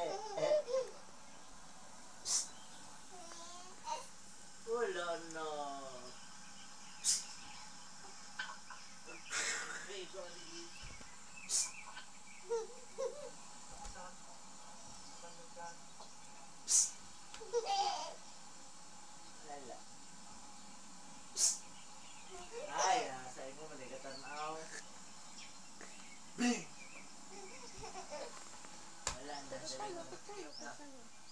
Oh, oh, oh. oh là là. Grégory 차이가괜찮 은.